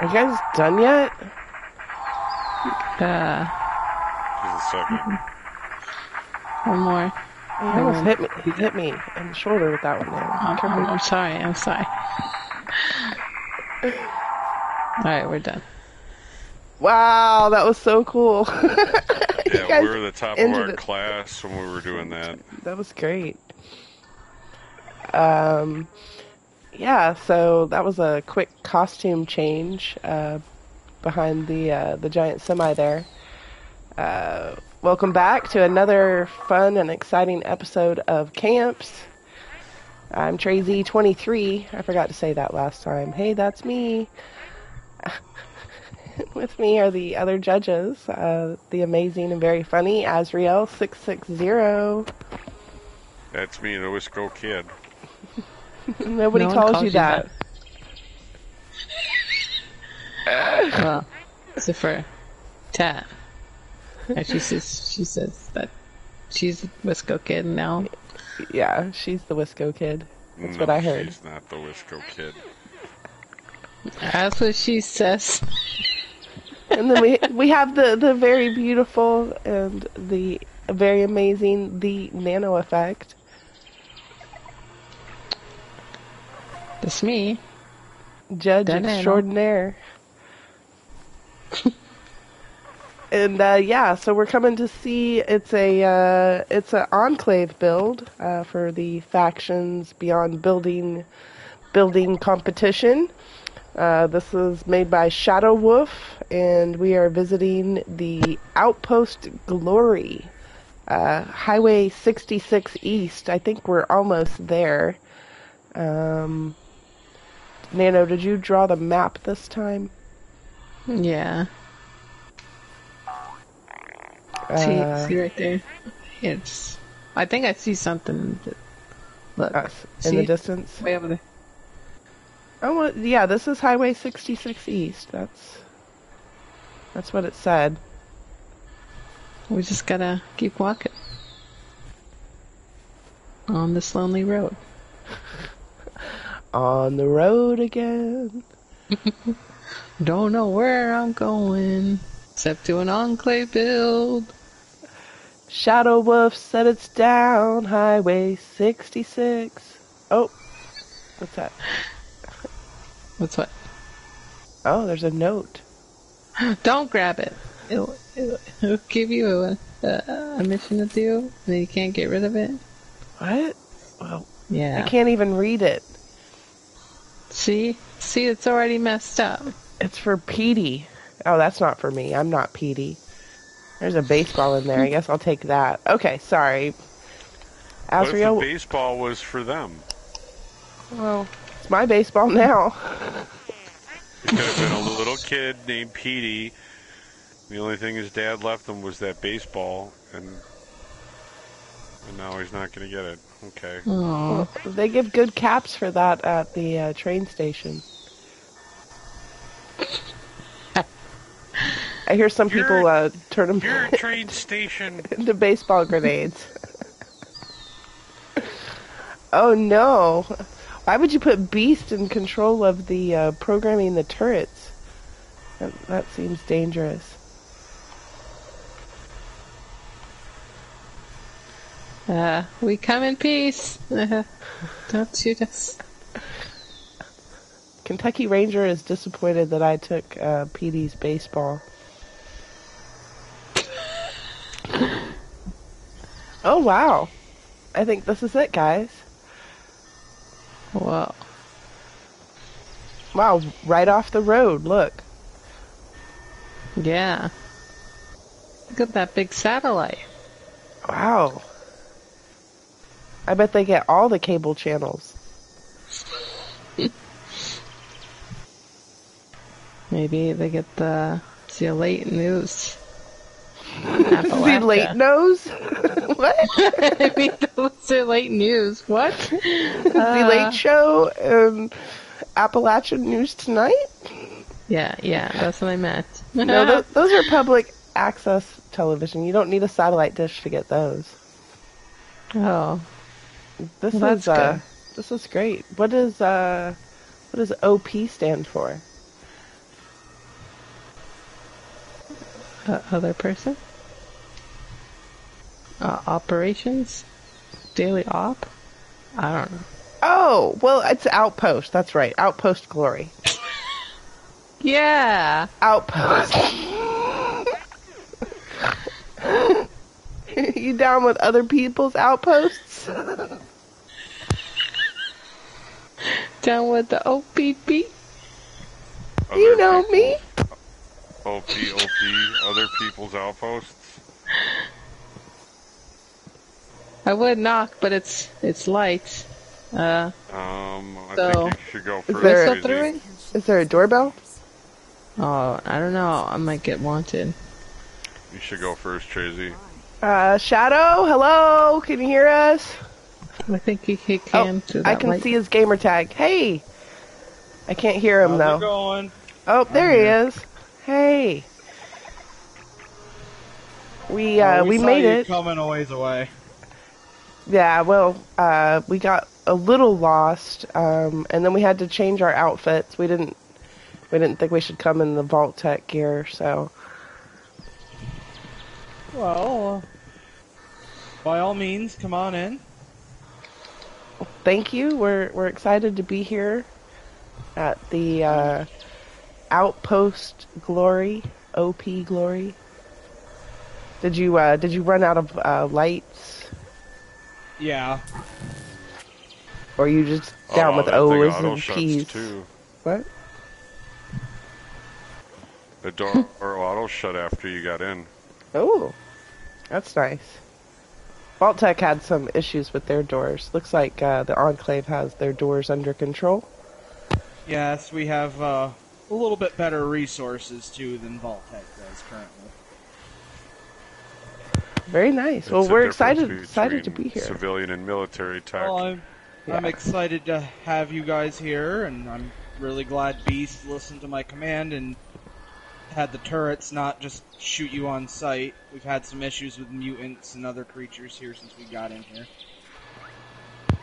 Are you guys done yet? Uh, Just a second. one more. You almost hit me, He hit me in the shoulder with that one there. I'm, I'm sorry. I'm sorry. All right, we're done. Wow, that was so cool. Yeah, we were the top of our it. class when we were doing that. That was great. Um, yeah, so that was a quick costume change uh, behind the uh, the giant semi there. Uh, welcome back to another fun and exciting episode of Campz. I'm Chrazi23. I forgot to say that last time. Hey, that's me. With me are the other judges, uh, the amazing and very funny Azriel660. That's me, the Wisco kid. Nobody No calls calls you you that. Well, except for Tat. And she says she says that she's a Wisco kid now. Yeah, she's the Wisco kid. That's no, what I heard. She's not the Wisco kid. That's what she says. And then we we have the the very beautiful and the very amazing the nano effect. That's me. Judge The Nano. extraordinaire. and uh, yeah, so we're coming to see it's a uh, it's an enclave build uh, for the factions beyond building building competition. Uh, this is made by Shadow Wolf, and we are visiting the Outpost Glory, uh, Highway 66 East. I think we're almost there. Um, Nano, did you draw the map this time? Yeah. Uh, see, see right there. It's. I think I see something. that- Look, us in see the it? distance. way over there. Oh, well, yeah, this is Highway 66 East. That's that's what it said. We just gotta keep walking on this lonely road. On the road again. Don't know where I'm going, except to an enclave build. Shadow Wolf said it's down Highway 66. Oh, what's that? What's what? Oh, there's a note. Don't grab it. It'll, it'll, it'll give you a, a, a mission to do, and then you can't get rid of it. What? Well, Yeah. I can't even read it. See? See, it's already messed up. It's for Petey. Oh, that's not for me. I'm not Petey. There's a baseball in there. I guess I'll take that. Okay, sorry. What if the Azriel, baseball was for them? well, it's my baseball now. It could have been a little kid named Petey. The only thing his dad left him was that baseball, and and now he's not going to get it. Okay. Oh, They give good caps for that at the uh, train station. I hear some You're- people uh, turn them Your train station. into baseball grenades. oh no! Why would you put Beast in control of the uh, programming the turrets? That, that seems dangerous. Uh, we come in peace. Don't shoot us. Kentucky Ranger is disappointed that I took uh, Petey's baseball. oh wow! I think this is it, guys. Whoa. Wow, right off the road. Look. Yeah. Look at that big satellite. Wow. I bet they get all the cable channels. Maybe they get the the late news. The late nose? what? Maybe those are late news. What? the uh, late show and Appalachian News Tonight? Yeah, yeah, that's what I meant. No, th- those are public access television. You don't need a satellite dish to get those. oh, This Well, is uh, this is great. What does uh, what does OP stand for? uh, other person. Uh, operations, daily op. I don't know. Oh, well, it's Outpost. That's right. Outpost Glory. Yeah. Outpost. you down with other people's outposts? Down with the OPP. Other You know people- me. OP, OP, other people's outposts. I would knock, but it's it's light. Uh, Um, I So- think you should go first. there- what's up Susie. Is there a doorbell? Oh, I don't know. I might get wanted. You should go first, Tracy. Uh, Shadow, hello? Can you hear us? I think he, he Oh, can. through I can light. see his gamer tag. Hey! I can't hear him How's though. it going? Oh, there he is. Hey. We uh Oh, we, saw made you it. Coming a ways away. Yeah, well, uh we got a little lost um and then we had to change our outfits. We didn't we didn't think we should come in the Vault-Tec gear, so Well, uh, by all means, come on in. Thank you. We're we're excited to be here at the uh Outpost Glory, OP Glory. Did you uh did you run out of uh lights Yeah. or you just down oh, with that thing O's and P's? Too. What? The door auto shut after you got in. Oh, that's nice. Vault-Tec had some issues with their doors. Looks like uh, the Enclave has their doors under control. Yes, we have uh, a little bit better resources too than Vault-Tec does currently. Very nice. It's well, we're excited excited to be here. Civilian and military tech. Well, I'm, I'm excited to have you guys here, and I'm really glad Beast listened to my command and had the turrets not just shoot you on sight. We've had some issues with mutants and other creatures here since we got in here.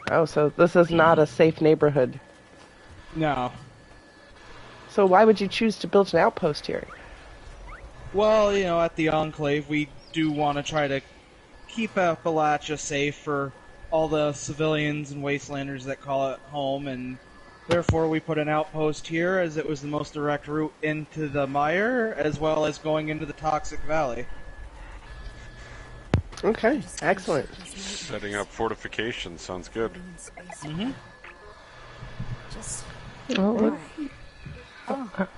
Oh, so this is not a safe neighborhood. No. So why would you choose to build an outpost here? Well, you know, at the Enclave, we do want to try to keep Appalachia safe for all the civilians and wastelanders that call it home, and therefore we put an outpost here as it was the most direct route into the mire, as well as going into the Toxic Valley. Okay, excellent. Setting up fortifications sounds good. Mm-hmm. Just Oh, look.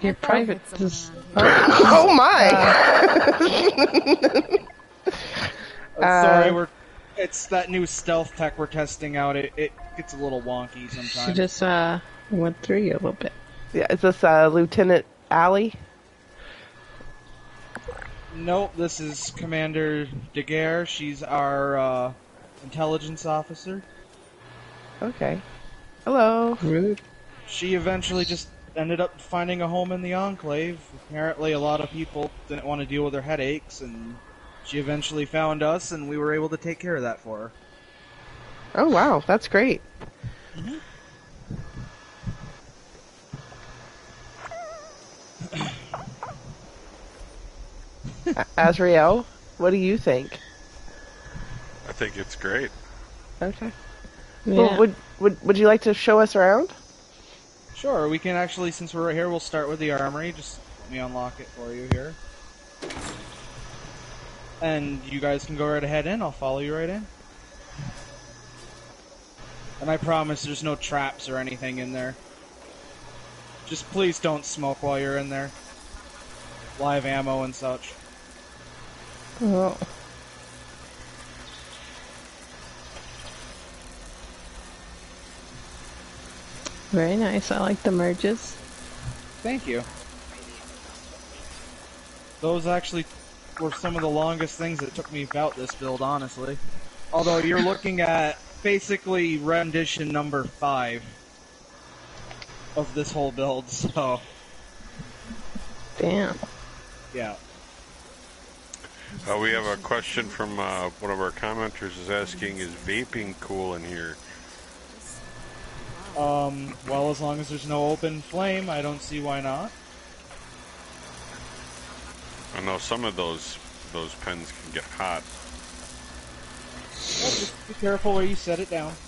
Your private. Is, Oh my! Sorry, Uh, we're it's that new stealth tech we're testing out. It, it gets a little wonky she sometimes. just uh went through you a little bit. yeah, is this uh, Lieutenant Alley? Nope, this is Commander Daguerre. She's our uh, intelligence officer. Okay. Hello. Rude. She eventually just ended up finding a home in the Enclave. Apparently, a lot of people didn't want to deal with her headaches, and she eventually found us, and we were able to take care of that for her. Oh wow, that's great. A- Azrael, what do you think? I think it's great. Okay. Yeah. Well, would would would you like to show us around? Sure, we can actually, since we're right here, we'll start with the armory. Just let me unlock it for you here. And you guys can go right ahead in. I'll follow you right in. And I promise there's no traps or anything in there. Just please don't smoke while you're in there. Live ammo and such. Oh. Very nice. I like the merges. Thank you. Those actually were some of the longest things that took me about this build, honestly. Although you're looking at basically rendition number five of this whole build, so Damn. yeah. Uh, we have a question from uh, one of our commenters is asking, is vaping cool in here? Um, well, as long as there's no open flame, I don't see why not. I know some of those those pens can get hot. Well, just be careful where you set it down.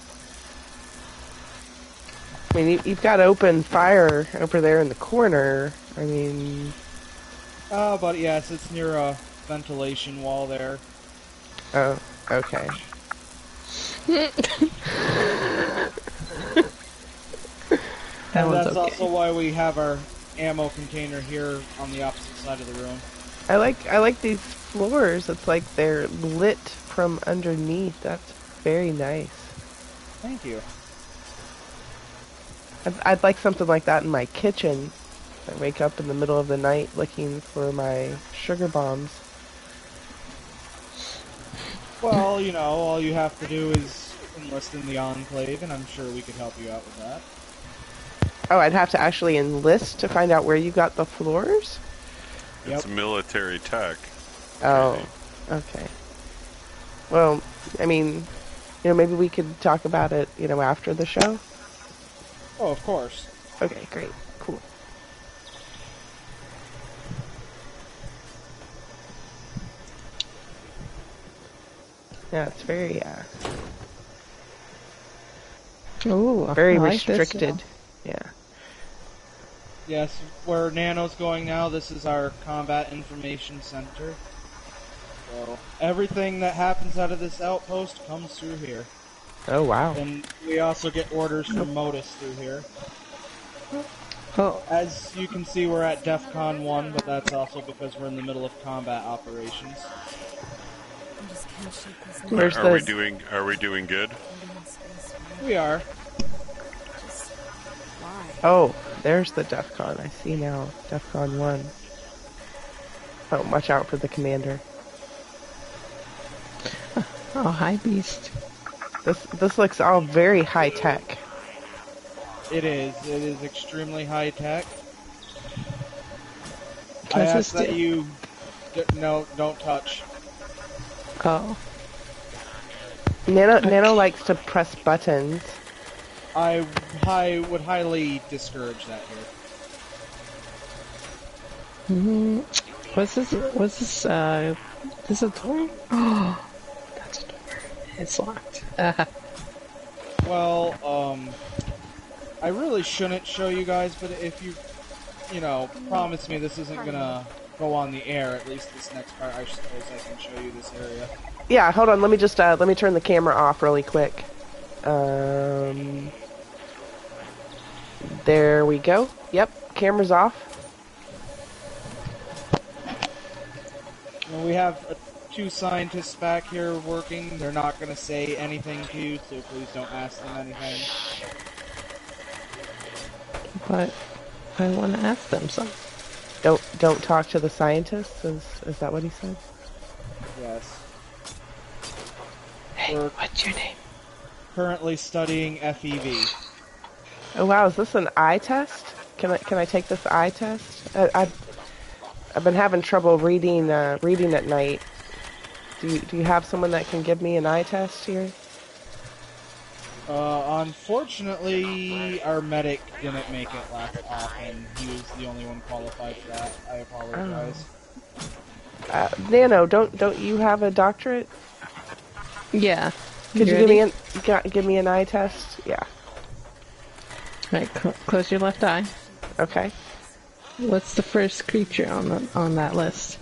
I mean, you, you've got open fire over there in the corner. I mean, Uh, but yes, it's near a ventilation wall there. oh, okay. That and that's okay. also why we have our ammo container here on the opposite side of the room. I like I like these floors. It's like they're lit from underneath. That's very nice. Thank you. I'd, I'd like something like that in my kitchen. I wake up in the middle of the night looking for my sugar bombs. Well, you know, all you have to do is enlist in the Enclave, and I'm sure we could help you out with that. Oh, I'd have to actually enlist to find out where you got the floors? Yep. It's military tech. Oh, okay. Well, I mean, you know, maybe we could talk about it, you know, after the show. Oh, of course. Okay, great. Cool. Yeah, it's very, uh, Ooh, I very like this. restricted. Yeah. Yes, where Nano's going now, this is our Combat Information Center. So, everything that happens out of this outpost comes through here. Oh, wow. And we also get orders from Modus through here. Oh, As you can see, we're at DEFCON 1, but that's also because we're in the middle of combat operations. I just can't shake this Where's are we doing? Are we doing good? We are. Oh, there's the DEF CON. I see now. DEF CON 1. Oh, watch out for the commander. Oh, hi, Beast. This this looks all very high tech. It is. It is extremely high tech. I ask that do- you. D- no, don't touch. Oh, Nano Nano likes to press buttons. I high, would highly discourage that here. hmm what's this? What's this? Uh, this a door? Oh, that's a door. It's locked. Uh, Well, um, I really shouldn't show you guys, but if you, you know, promise me this isn't gonna go on the air, at least this next part, I suppose I can show you this area. Yeah, hold on. Let me just uh, let me turn the camera off really quick. Um, there we go. Yep, camera's off. Well, we have uh, two scientists back here working. They're not gonna say anything to you, so please don't ask them anything. but I want to ask them something. Don't don't talk to the scientists. Is is that what he said? Yes. Hey, We're what's your name? currently studying FEV. Oh wow, is this an eye test? Can I can I take this eye test? I, I've I've been having trouble reading uh, reading at night. Do you do you have someone that can give me an eye test here? Uh, unfortunately, our medic didn't make it last off, and he was the only one qualified for that. I apologize. Uh, Nano, don't don't you have a doctorate? Yeah. Could you, ready? give me an g- give me an eye test? Yeah. Right, cl- close your left eye. Okay. What's the first creature on the on that list?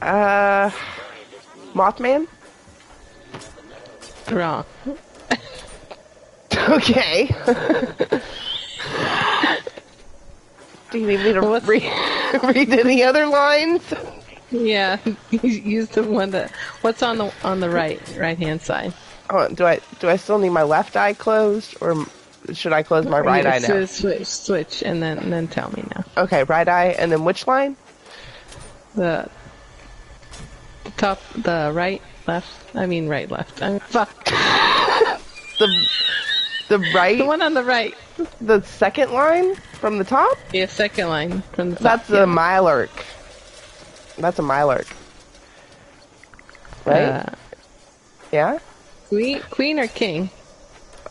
Uh, Mothman. Wrong. Okay. Do you need me to read, read any other lines? Yeah, use the one that. What's on the on the right right hand side? Oh, do I do I still need my left eye closed, or should I close my right eye now? Switch, switch, and then and then tell me now. Okay, right eye, and then which line? The top, the right, left. I mean right, left. I mean, fuck. The the right, The one on the right. the second line from the top. Yeah, second line from the top. That's yeah. a Mirelurk. That's a Mirelurk. Right? Uh, yeah. queen, queen or king?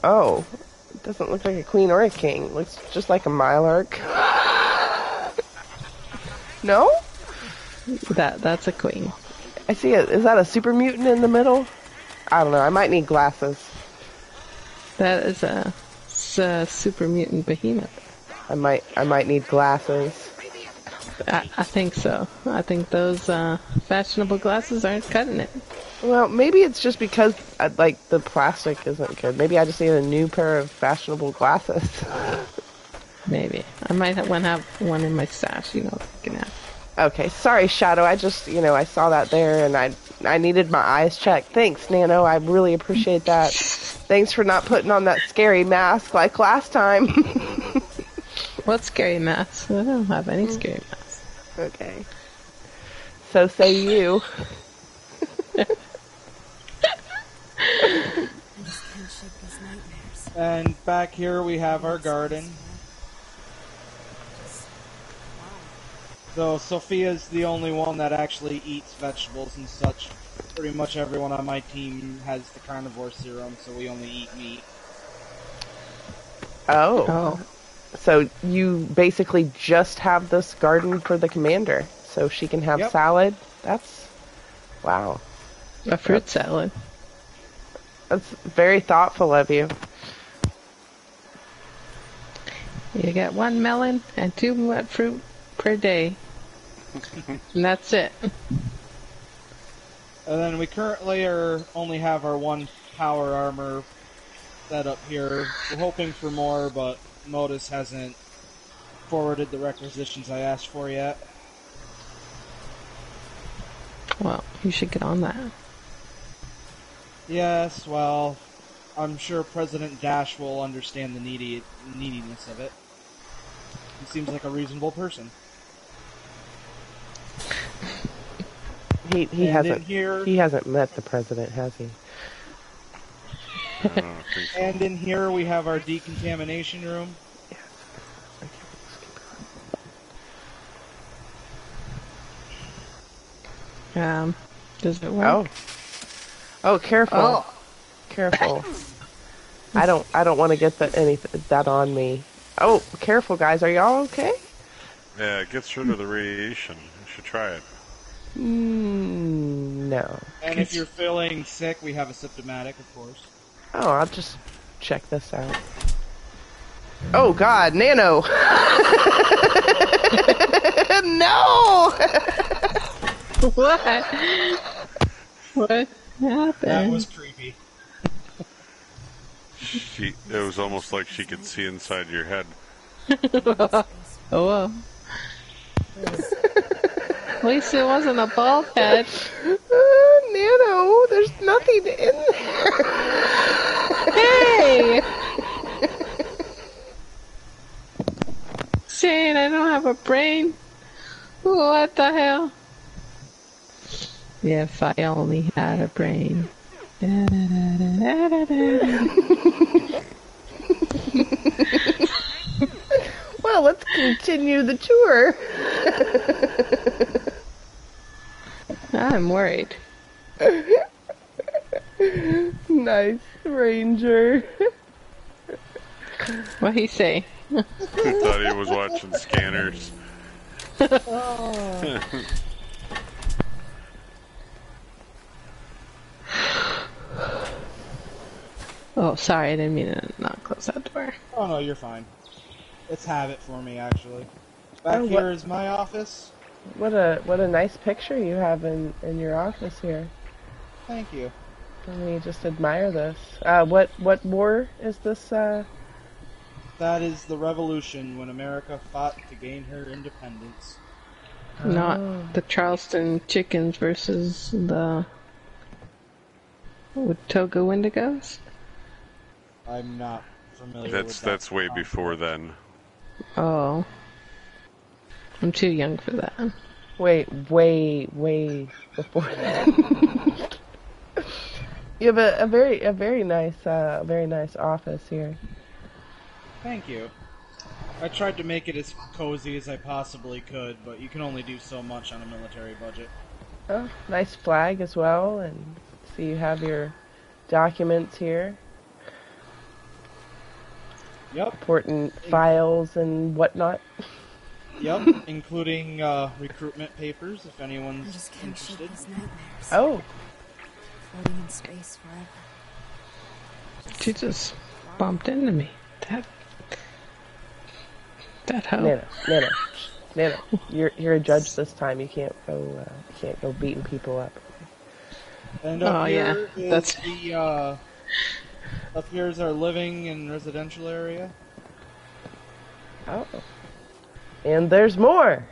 Oh, it doesn't look like a queen or a king. looks just like a Mirelurk. no? That that's a queen. I see it. Is that a super mutant in the middle? I don't know. I might need glasses. That is a, a super mutant behemoth. I might. I might need glasses. I, I think so. I think those uh, fashionable glasses aren't cutting it. Well, maybe it's just because uh, like the plastic isn't good. Maybe I just need a new pair of fashionable glasses. Maybe I might have one have one in my stash. You know, looking at. Okay, sorry, Shadow. I just you know I saw that there and I I needed my eyes checked. Thanks, Nano. I really appreciate that. Thanks for not putting on that scary mask like last time. What scary mask? I don't have any scary masks. okay. So say you. I just can't shake these nightmares. And back here we have our garden. Just why? Though Sophia's the only one that actually eats vegetables and such. Pretty much everyone on my team has the carnivore serum, so we only eat meat. Oh. Oh, So you basically just have this garden for the commander, so she can have Yep. salad. That's wow. a fruit salad. That's very thoughtful of you. You get one melon and two wet fruit per day, and that's it. And then we currently are only have our one power armor set up here. We're hoping for more, but Modus hasn't forwarded the requisitions I asked for yet. Well, you should get on that. Yes, well, I'm sure President Dash will understand the needy neediness of it. He seems like a reasonable person. He he And hasn't here, he hasn't met the president, has he? I don't think so. and in here we have our decontamination room. Um, does it Oh. work? Oh, careful. Oh. Careful. I don't I don't want to get that any that on me. Oh, careful guys. Are y'all okay? Yeah, it gets rid of the radiation. You should try it. Mm, no. And if you're feeling sick, we have a symptomatic, of course. Oh, I'll just check this out. Oh God, Nano. no. What? What happened? That was creepy. She, it was almost like she could see inside your head. Oh well. At least it wasn't a bald head. Uh, Nano, there's nothing in there. Hey! Shane, I don't have a brain. What the hell? If I only had a brain. Well, let's continue the tour. I'm worried. Nice, Ranger. What he say? I thought he was watching scanners. Oh, sorry, I didn't mean to not close that door. Oh no, you're fine. It's habit for me, actually. Back Oh, here what- is my office. What a what a nice picture you have in in your office here. Thank you. Let me just admire this. Uh, what what war is this? Uh, That is the revolution when America fought to gain her independence. Not the Charleston chickens versus the with Togo Wendigos. I'm not familiar That's with that. that's way before then. Oh, I'm too young for that. wait, way way before that. you have a, a very a very nice uh, very nice office here. Thank you. I tried to make it as cozy as I possibly could, but you can only do so much on a military budget. Oh, nice flag as well, and see you have your documents here, Yep. important files and whatnot. Yep, including uh, recruitment papers if I anyone's just can't interested. these nightmares. Oh, Floating in space forever. She just bumped into me. That. That hoe. Nana, Nana, Nana. You're you're a judge this time. You can't go. Uh, you can't go beating people up. And up Oh, here yeah, is that's- the uh, up here is our living and residential area. Oh. And there's more.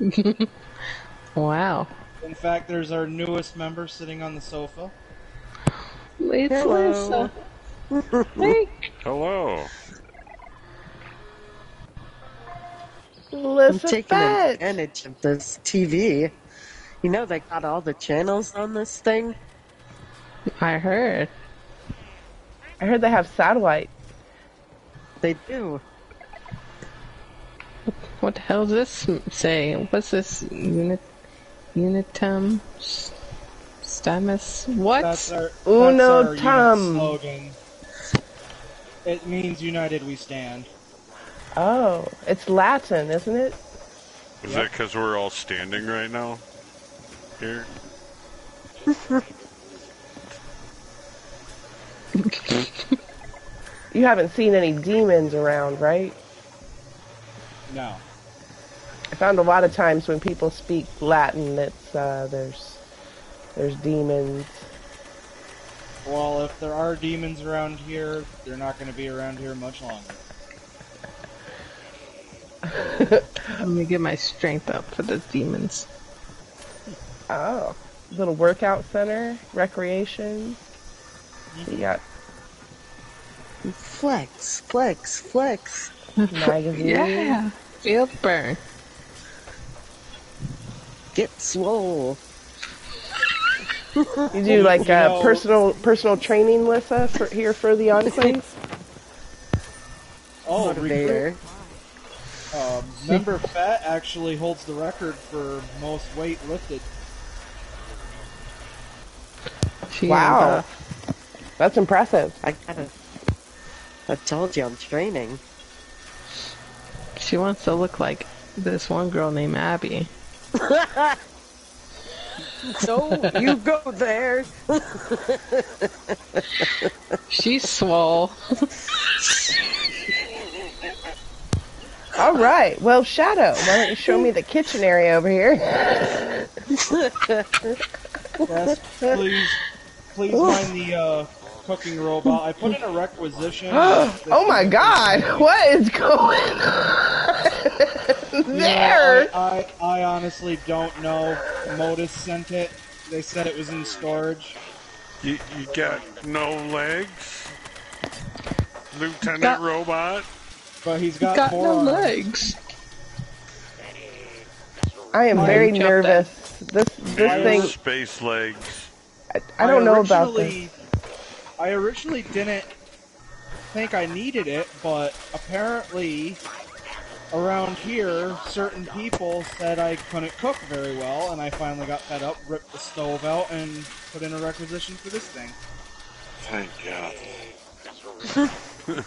Wow. In fact, there's our newest member sitting on the sofa. It's Hello. Lisa. Hey. Hello. I'm Listen, taking fetch. advantage of this TV. You know they got all the channels on this thing. I heard. I heard they have satellite. They do. What the hell does this say? What's this? Unit. Unitum. S- Stamus? What? That's our, Uno that's our tum. slogan. It means united we stand. Oh, it's Latin, isn't it? Is that because we're all standing right now? Here? You haven't seen any demons around, right? No. I found a lot of times when people speak Latin, it's uh, there's there's demons. Well, if there are demons around here, they're not going to be around here much longer. Let me get my strength up for the demons. Oh, little workout center, recreation. You got Flex, flex, flex. magazines. Yeah. Feel the burn. Get swole. You do like You uh, personal personal training, Lissa, for here for the enclave. Oh, recruit, Motivator. um, member Fat actually holds the record for most weight lifted. She Wow. is, uh, That's impressive. I gotta. I told you I'm training. She wants to look like this one girl named Abby. So you go there. She's swole. All right. Well, Shadow, why don't you show me the kitchen area over here? Yes, please, please mind the uh, cooking robot. I put in a requisition. oh my God! What is going on You know, there? I, I, I honestly don't know. Modus sent it. They said it was in storage. You, you got no legs? Lieutenant Got- Robot? But he's got, Got four no arms. legs. I am very you chopped nervous. This this And thing, Space legs. I, I don't know about this. Originally- I originally didn't think I needed it, but apparently around here, certain people said I couldn't cook very well, and I finally got fed up, ripped the stove out, and put in a requisition for this thing. Thank God.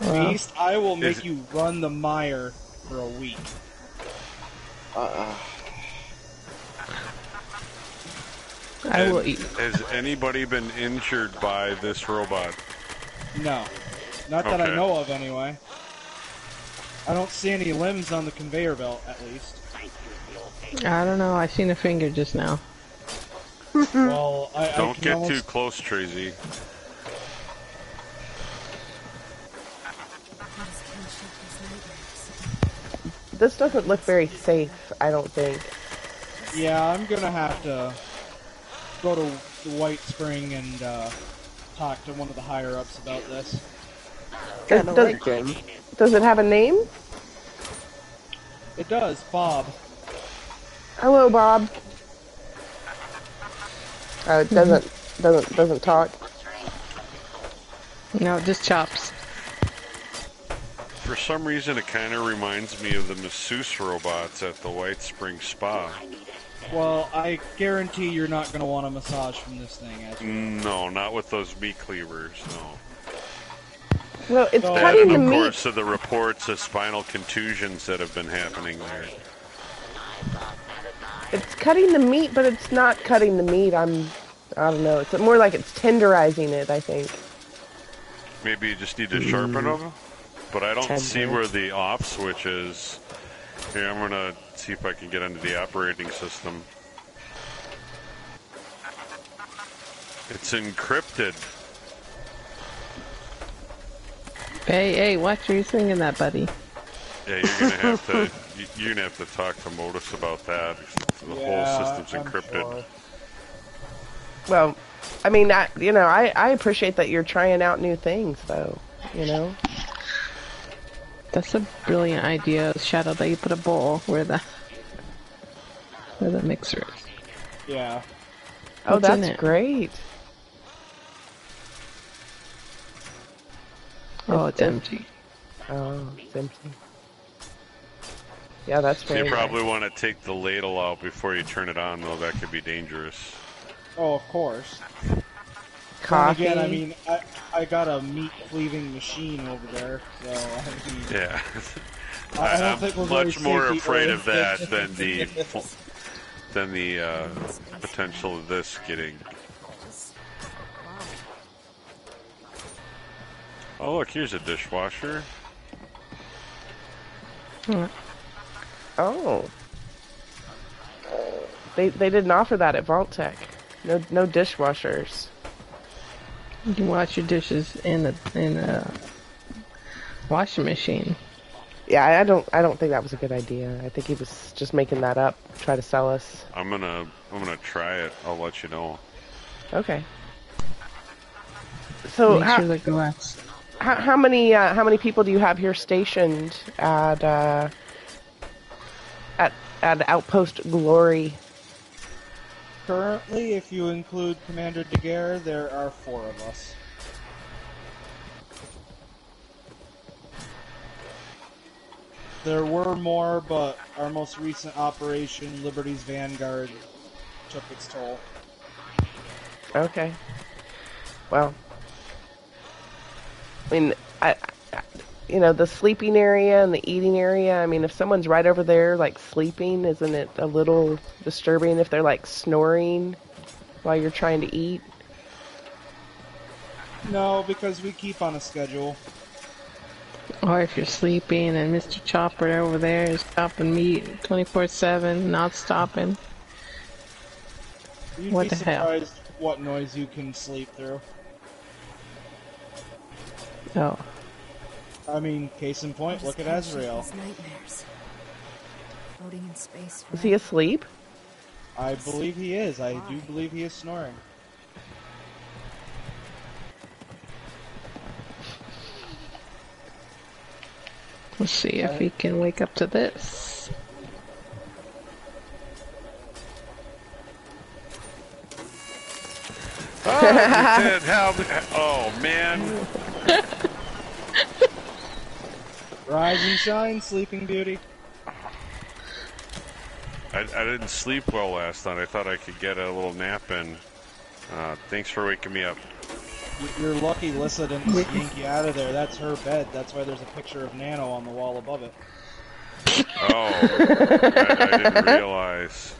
Well, Beast, I will make you run the mire for a week. Uh-uh. I will eat. Has anybody been injured by this robot? No. Not that I know of, anyway. I don't see any limbs on the conveyor belt, at least. I don't know. I seen a finger just now. well, I, I Don't can get almost, too close, Tracy. I just can't shake these nightmares. This doesn't look very safe. I don't think. Yeah, I'm gonna have to go to the White Spring and uh, talk to one of the higher ups about this. Kind of does- Does it have a name? It does, Bob. Hello, Bob. Oh, it doesn't doesn't doesn't talk. No, it just chops. For some reason, it kind of reminds me of the masseuse robots at the White Spring Spa. Well, I guarantee you're not gonna want a massage from this thing. As No, not with those meat cleavers, no. Well, it's So- cutting and the of meat. course, of the reports of spinal contusions that have been happening there. It's cutting the meat, but it's not cutting the meat. I'm, I don't know. It's more like it's tenderizing it. I think. Maybe you just need to sharpen mm. them. But I don't see where the off switch is. Here, I'm gonna see if I can get into the operating system. It's encrypted. Hey, hey, watch where you're singing that, buddy. Yeah, you're gonna have to. you- You're gonna have to talk to Modus about that. The Yeah, whole system's I'm encrypted. sure. Well, I mean, I, you know, I, I appreciate that you're trying out new things, though. You know. That's a brilliant idea, Shadow, that you put a bowl where the where the mixer is. Yeah. Oh, What's in that's it? great. Oh, it's empty. Oh, it's empty. Yeah, that's So you probably nice. want to take the ladle out before you turn it on, though. That could be dangerous. Oh, of course. Then coffee. again, I mean, I, I got a meat cleaving machine over there, so I mean, Yeah. I, I don't I'm think we're much more afraid of that than the than the uh, potential of this getting. Oh look, here's a dishwasher. oh. They they didn't offer that at Vault-Tec. No no dishwashers. You can wash your dishes in the in a washing machine. Yeah, I I don't I don't think that was a good idea. I think he was just making that up, try to sell us. I'm gonna I'm gonna try it. I'll let you know. Okay. So Make how, sure the glass. how how many uh, how many people do you have here stationed at uh, at at Outpost Glory? Currently, if you include Commander Daguerre, there are four of us. There were more, but our most recent operation, Liberty's Vanguard, took its toll. Okay. Well, I mean, I, I, you know, the sleeping area and the eating area. I mean, if someone's right over there, like sleeping, isn't it a little disturbing if they're like snoring while you're trying to eat? No, because we keep on a schedule. Or if you're sleeping and Mr. Chopper over there is chopping meat 24 7, not stopping. You'd What be the hell? what noise you can sleep through. Oh. I mean, case in point, look at Ezreal. Floating in space. Is he asleep? I believe he is. I do believe he is snoring. Let's see if he can wake up to this. Oh, he did. How? Oh man. Rise and shine, Sleeping Beauty. I, I didn't sleep well last night. I thought I could get a little nap in. Uh, thanks for waking me up. You're lucky Lissa didn't yank you out of there. That's her bed. That's why there's a picture of Nano on the wall above it. Oh, I, I didn't realize.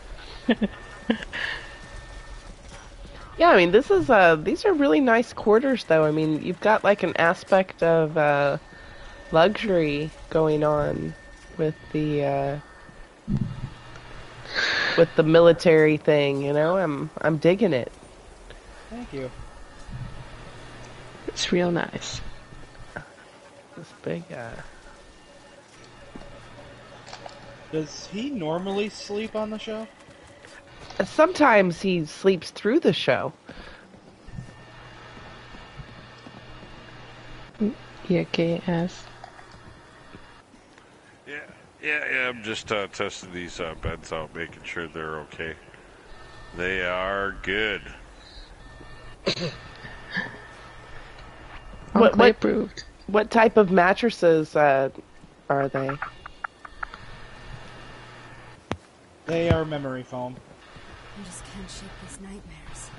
Yeah, I mean, this is uh these are really nice quarters though. I mean, you've got like an aspect of uh luxury going on with the uh with the military thing, you know? I'm I'm digging it. Thank you. It's real nice. This big uh Does he normally sleep on the show? sometimes he sleeps through the show. Yeah, KS. Yeah, yeah, yeah. I'm just uh, testing these uh, beds out, making sure they're okay. They are good. What- What, what- approved. What type of mattresses uh are they? They are memory foam. I just can't shake these nightmares.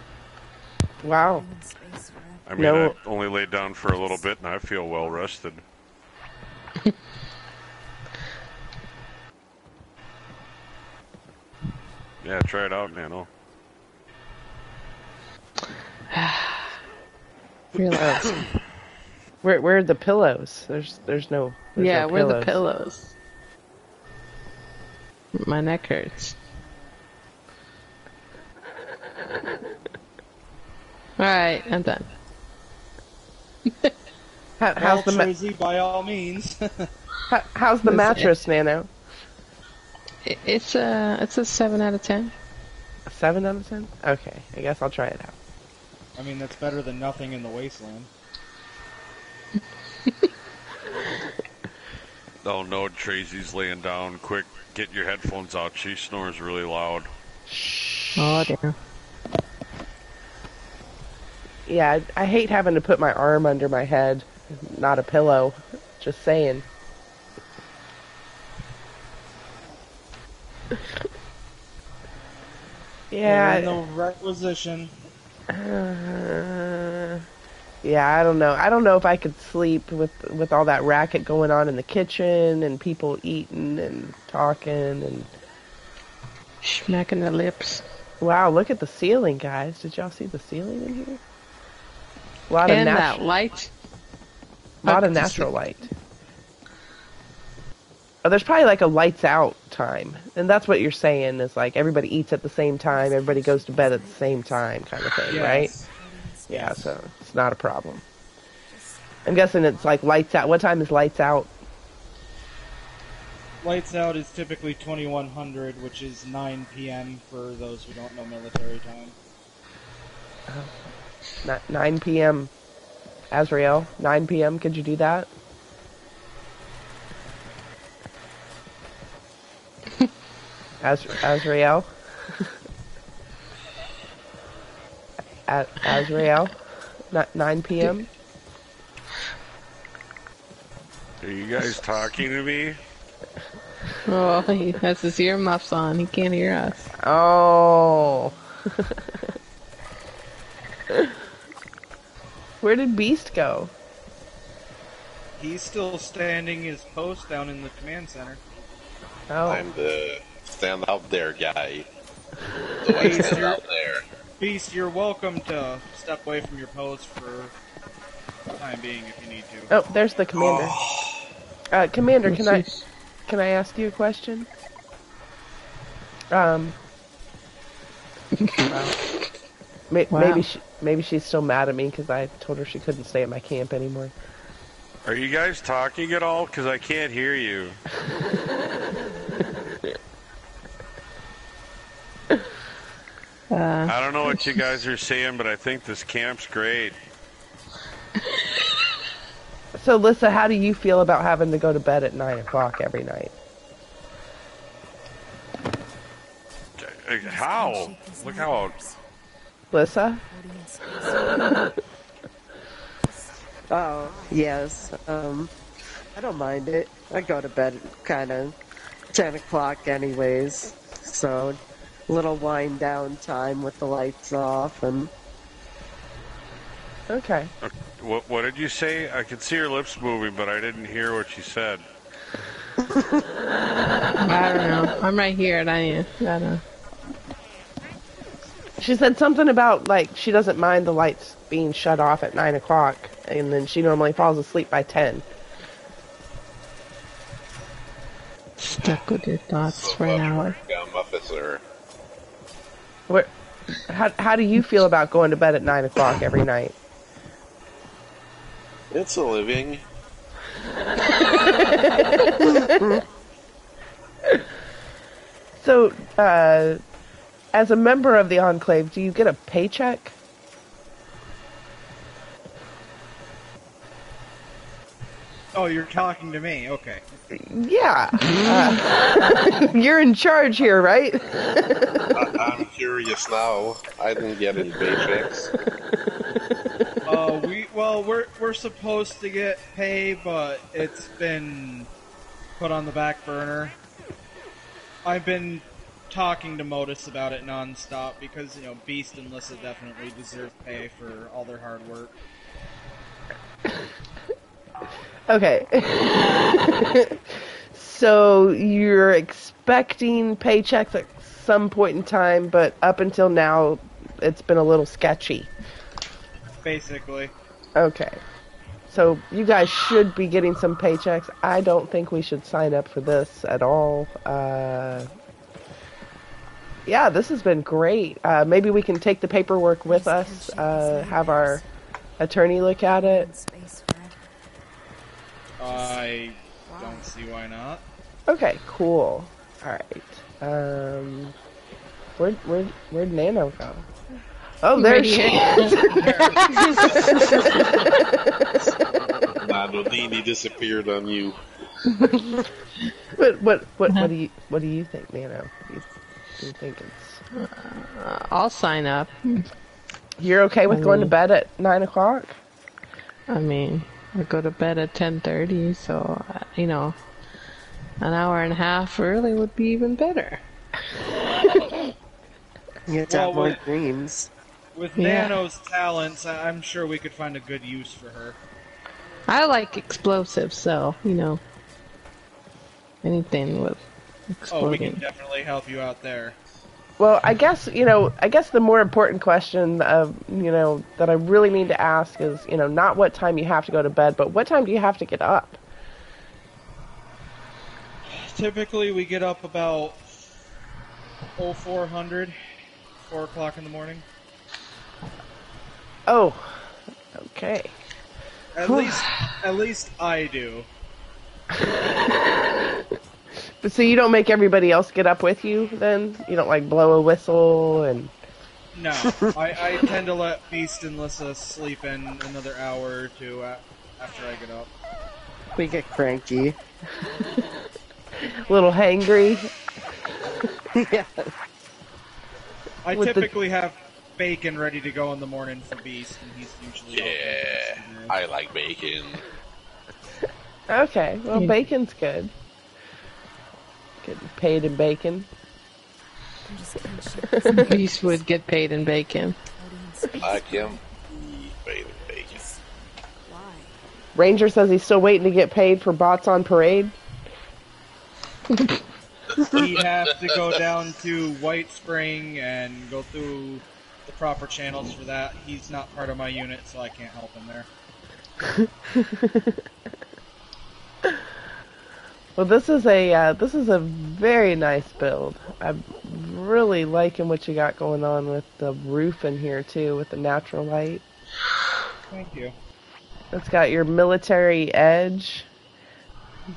Wow. I'm in space forever. I mean, No. I only laid down for a little bit and I feel well rested. Yeah, try it out, Nano. Oh. Realize. Oh. Where where are the pillows? There's there's no. There's yeah, no where are the pillows. pillows? My neck hurts. Alright, I'm done. How, Well, how's the ma- Tracy, by all means. how, how's the Listen, mattress, Nano? I- It's a it's a seven out of ten. A seven out of ten. Okay, I guess I'll try it out. I mean, that's better than nothing in the wasteland. Oh no, Tracy's laying down. Quick, get your headphones out. She snores really loud. Oh dear. Yeah, I, I hate having to put my arm under my head, not a pillow. Just saying. Yeah. in the right position. Uh, yeah, I don't know. I don't know if I could sleep with with all that racket going on in the kitchen and people eating and talking and Smacking their lips. wow, look at the ceiling, guys. Did y'all see the ceiling in here? A lot of And that natural, light. lot of natural light. Oh, there's probably like a lights out time, and that's what you're saying is like everybody eats at the same time, everybody goes to bed at the same time, kind of thing, right? Yes. Yeah, so it's not a problem. I'm guessing it's like lights out. What time is lights out? Lights out is typically 2100, which is 9 p.m. for those who don't know military time. Uh, ni- 9 p.m. Azrael, 9 p.m. Could you do that? Az- Azrael? A- Azrael? Ni- 9 p.m.? Are you guys talking to me? Oh, he has his earmuffs on. He can't hear us. Oh. Where did Beast go? He's still standing his post down in the command center. Oh. I'm the stand out there guy. So I stand out there. Beast, you're welcome to step away from your post for the time being if you need to. Oh, there's the commander. Uh, commander, can I can I ask you a question? Um. wow. May- Wow. Maybe she maybe she's still mad at me because I told her she couldn't stay at my camp anymore. Are you guys talking at all? Because I can't hear you. Uh, I don't know what you guys are saying, but I think this camp's great. So, Lissa, how do you feel about having to go to bed at nine o'clock every night? How? Look how. Lissa, Floating. Oh, yes. Um, I don't mind it. I go to bed kind of 10 o'clock anyways. So, little wind down time with the lights off and okay. Uh, what, what did you say? I could see your lips moving, but I didn't hear what she said. I don't know. I'm right here, and I am. I don't know. She said something about like she doesn't mind the lights being shut off at nine o'clock, and then she normally falls asleep by ten. Stuck with your thoughts for an hour. Gum officer. Where, how how do you feel about going to bed at nine o'clock every night? It's a living. So, uh, as a member of the Enclave, do you get a paycheck? Oh, you're talking to me. Okay. Yeah. Uh, you're in charge here, right? I- I'm curious now. I didn't get any paychecks. Uh, we well, we're we're supposed to get pay, but it's been put on the back burner. I've been talking to Modus about it nonstop because you know Beast and Lissa definitely deserve pay for all their hard work. Okay. so you're expecting paychecks at some point in time, but up until now, it's been a little sketchy. Basically, Okay. So you guys should be getting some paychecks. I don't think we should sign up for this at all. Uh, yeah, this has been great. Uh, maybe we can take the paperwork with us, uh, have our attorney look at it. Space forever. I don't see why not. Okay, cool. All right. Um, where where where'd Nano go? Oh, there Right she here. is. Nandolini disappeared on you. what what what what do you what do you think, Nano? Do you, do you think it's? I'll sign up. You're okay with going to bed at nine o'clock? I mean, I go to bed at 10:30, so uh, you know, an hour and a half early would be even better. You have to Well, have more well- dreams. With Yeah. Nano's talents, I- I'm sure we could find a good use for her. I like explosives, so you know, anything with exploding. Oh, we can definitely help you out there. Well, I guess you know. I guess the more important question of you know that I really need to ask is you know not what time you have to go to bed, but what time do you have to get up? Typically, we get up about oh four hundred, four o'clock in the morning. Oh, okay. At least, at least I do. But so you don't make everybody else get up with you then? You don't like blow a whistle and No, I, I tend to let Beast and Lissa sleep in another hour or two after I get up. We get cranky. a little hangry. yeah. I With the- typically have bacon ready to go in the morning for Beast, and he's usually out Yeah. I like bacon. Okay, well bacon's good. Getting paid in bacon. I just can't shake this Beast would get paid in bacon. floating in space. Like him. Bacon, bacon. Why? Ranger says he's still waiting to get paid for bots on parade. he has to go down to Whitespring and go through the proper channels for that. He's not part of my unit, so I can't help him there. Well, this is a uh, this is a very nice build. I'm really liking what you got going on with the roof in here too, with the natural light. Thank you. It's got your military edge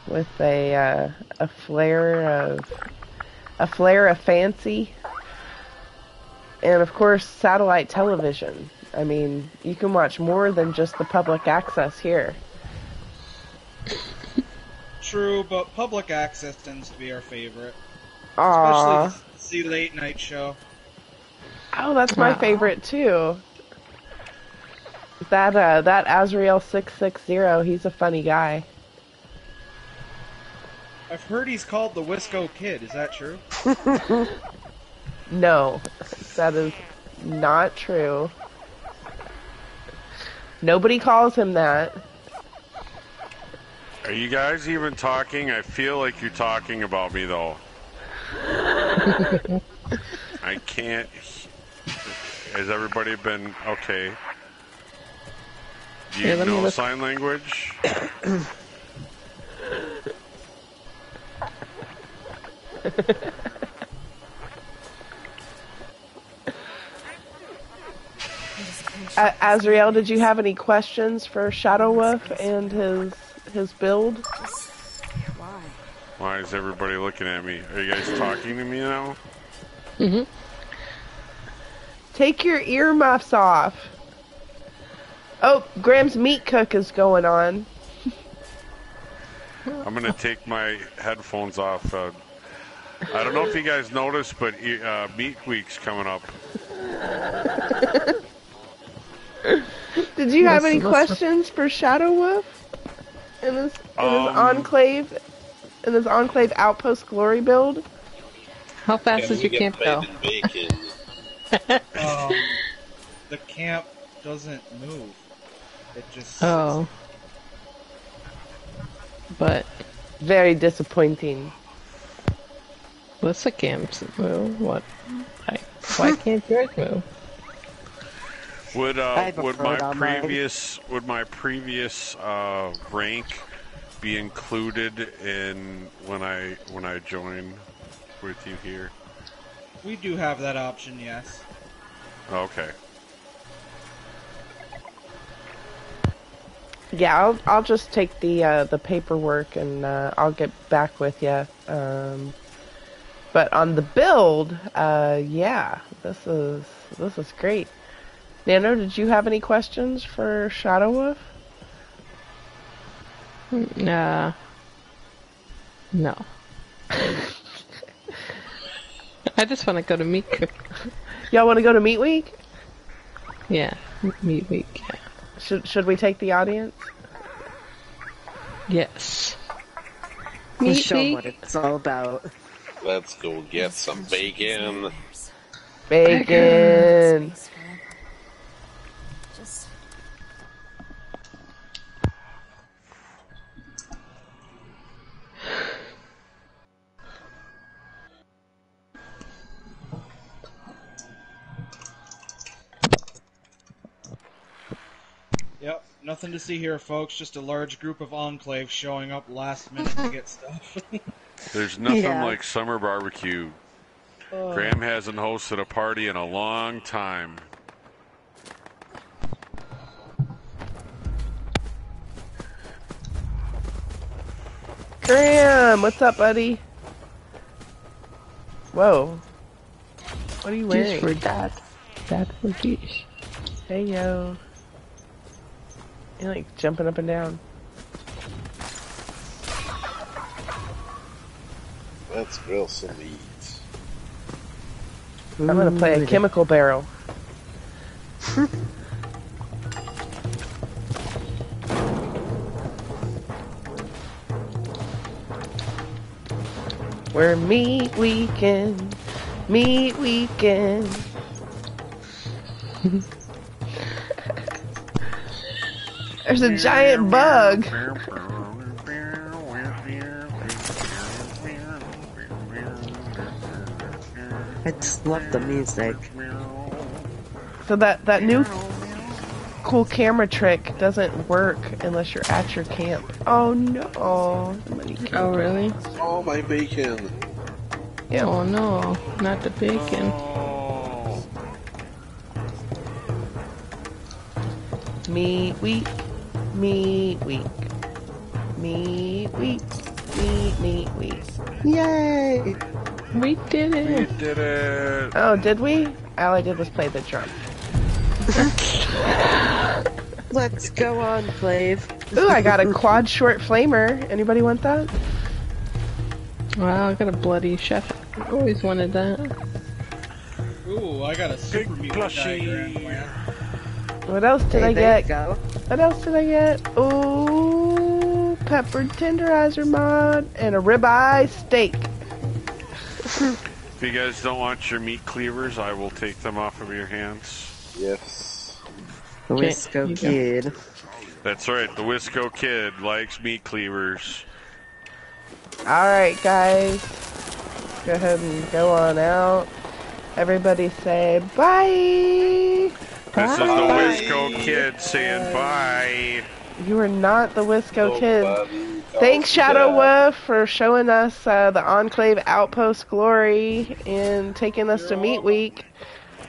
with a uh, a flare of a flare of fancy, and of course satellite television. I mean, you can watch more than just the public access here. True, but public access tends to be our favorite, Aww. especially the late night show. Oh, that's my Wow. favorite too. That uh, that Azrael six six zero. He's a funny guy. I've heard he's called the Wisco Kid. Is that true? No, that is not true. Nobody calls him that. Are you guys even talking? I feel like you're talking about me though. I can't. Has everybody been okay? Do you Here, know sign language? I just can't shake Uh, this Azrael, did you have any questions for Shadow Wolf and his his build? Why? Why is everybody looking at me? Are you guys talking to me now? Mhm. Take your earmuffs off. Oh, Grahm's meat cook is going on. I'm gonna take my headphones off. Uh, I don't know if you guys noticed, but uh, Meat Week's coming up. Did you have any questions for Shadow Wolf in this in his Um, enclave in this enclave outpost glory build? How fast And does your camp go? bacon. Um, the camp doesn't move. It just. Oh. But Very disappointing. what's the camp's move? What? Why, why can't yours move? Would uh, would my on mine. previous would my previous uh, rank be included in when I when I join with you here? We do have that option, yes. Okay. Yeah, I'll I'll just take the uh, the paperwork and uh, I'll get back with you. Um, but on the build, uh, yeah, this is this is great. Nano, did you have any questions for Shadow Wolf? Nah. Uh, no. I just want to go to meat cook. Y'all want to go to Meat Week? Yeah, meat week. Yeah. Should should we take the audience? Yes. We'll Meat show 'em what it's all about. Let's go get some bacon. Bacon. Just Yep, nothing to see here, folks. Just a large group of enclaves showing up last minute to get stuff. There's nothing Yeah. like summer barbecue. Oh. Grahm hasn't hosted a party in a long time. Grahm, what's up, buddy? Whoa. What are you Just for wearing? that. That for fish. Hey yo. You're like jumping up and down. Let's grill some meat. I'm gonna play a chemical barrel. We're meat weekend, meat weekend. There's a giant bug. I just love the music. So that that new cool camera trick doesn't work unless you're at your camp. Oh no! Oh, really? Oh, my bacon. Yeah. Oh, no. Not the bacon. Oh, Meat week, meat week, meat week, meat meat week. Yay! We did it! we did it. Oh, did we? All I did was play the drum. Let's go on, Clave. Ooh, I got a quad short flamer. Anybody want that? Wow, I got a bloody chef. I always wanted that. Ooh, I got a super Big mutant plushie. Diagram plan. What else did Hey, I get? go. What else did I get? Ooh, peppered tenderizer mod and a ribeye steak. If you guys don't want your meat cleavers, I will take them off of your hands. Yes. The Wisco you go. Kid. That's right. The Wisco kid likes meat cleavers. All right, guys. Go ahead and go on out. Everybody say bye. This is the Bye. Wisco kid saying bye. You are not the Wisco kid. Nobody Thanks, Shadow that. Wolf, for showing us uh, the Enclave Outpost glory and taking us to Meat Week.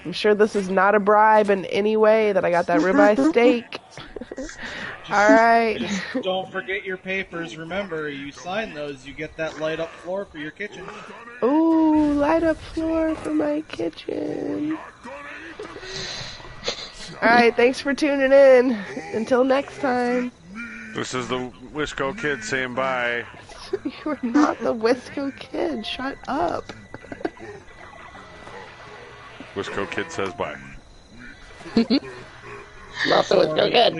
I'm sure this is not a bribe in any way that I got that ribeye steak. All right. Don't forget your papers. Remember, you sign those, you get that light up floor for your kitchen. Ooh, light up floor for my kitchen. All right, thanks for tuning in. Until next time. This is the Wisco kid saying bye. You are not the Wisco kid. Shut up. Wisco kid says bye. Also, let's go good.